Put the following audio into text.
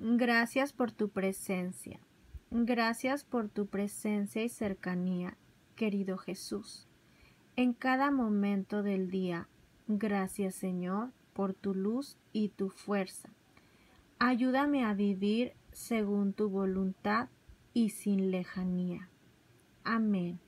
Gracias por tu presencia. Gracias por tu presencia y cercanía, querido Jesús. En cada momento del día, gracias Señor por tu luz y tu fuerza. Ayúdame a vivir según tu voluntad y sin lejanía. Amén.